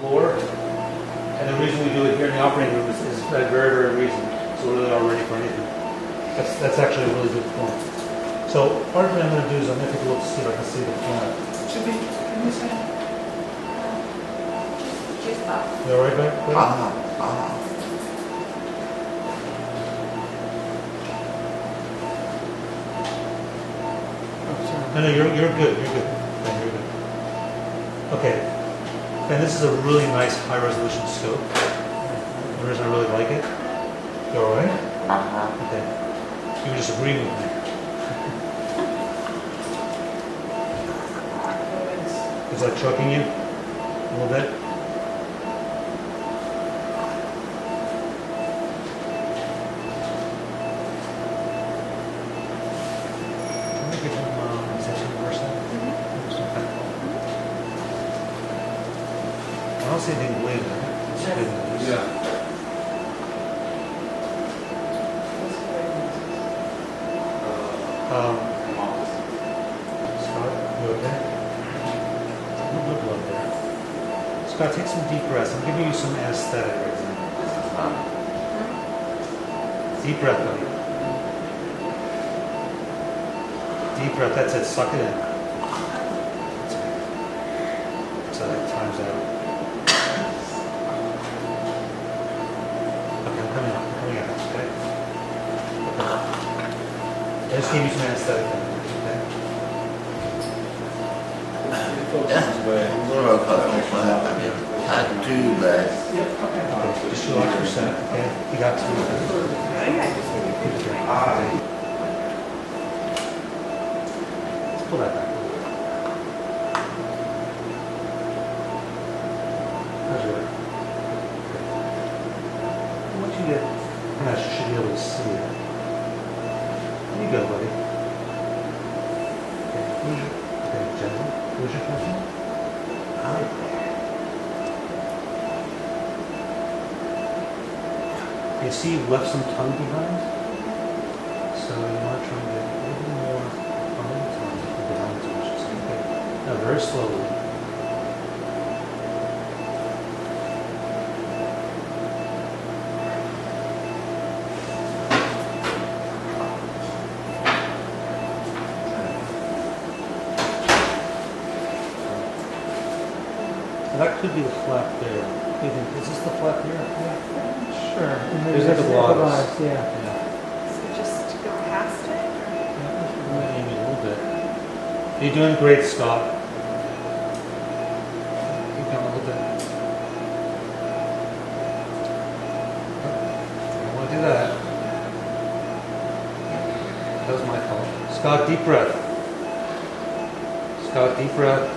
floor. And the reason we do it here in the operating room is, is for that very, very reason. So we're really not ready for anything. That's, that's actually a really good point. So part of what I'm gonna do is I'm gonna take a look to see if I can see the plan. Should be. can we say? Juice box. You all right, back? buddy? Ah, ah. Oh, sorry. No, no, you're, you're good, you're good. Ben, you're good. Okay. Ben, this is a really nice high resolution scope. The reason I really like it. You all right? Uh-huh. Okay. You just agree with me. Is that choking you a little bit? I don't see bleeding. It's. Um, Scott, you okay? There. Scott, take some deep breaths. I'm giving you some anesthetic right now. Deep breath, buddy. Deep breath. That's it. Suck it in. Just gave you some anesthetic. Okay. What about that? Two Just for a okay? You got to. Let's pull that back. You see you've left some tongue behind? So you want to try and get a little more tongue, or behind the tongue, I should say. Okay. Now, very slowly. That could be the flap there. Think? Is this the flap here? Sure. and There's like a that's glottis. glottis, Yeah. Yeah. So just go past it? Maybe a little bit. You're doing great, Scott. Keep going a little bit. Oh, I don't want to do that. That was my fault. Scott, deep breath. Scott, deep breath.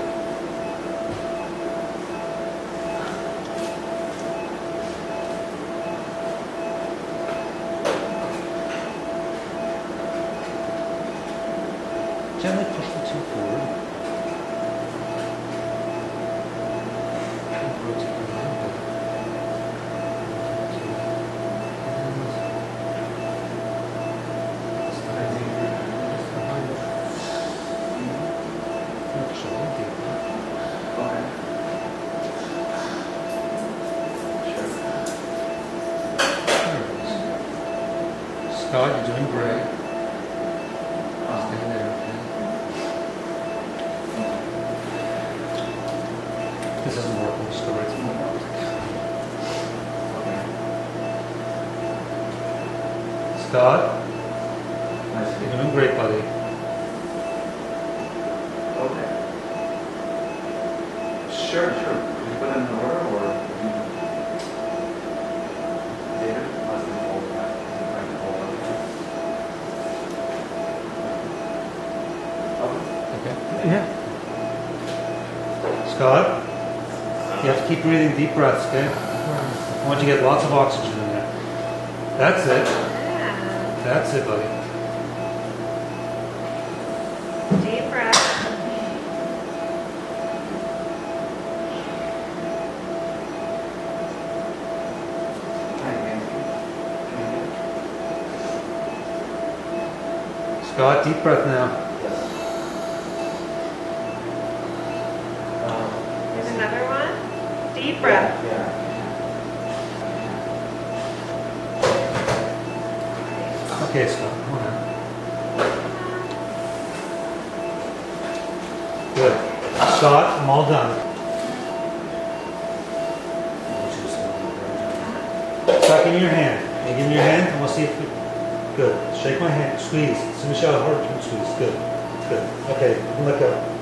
Gently push the tube forward. Scott, you're doing great. Scott, you're doing great, buddy. Sure, sure. Can you put it in order or? David, must be hold that. I can hold it. Okay. Okay. Yeah. Scott, you have to keep breathing deep breaths, okay? I want you to get lots of oxygen in there. That's it. Yeah. That's it, buddy. Deep breath. Scott, deep breath now. Yes. Um, another one. Deep breath. Yeah. Okay, Scott, hold on. Good. Scott, I'm all done. Give me your hand. You give me your hand and we'll see if we, good. Shake my hand, squeeze. See Michelle, hard to squeeze. Good, good. Okay, you let go.